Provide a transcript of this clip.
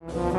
you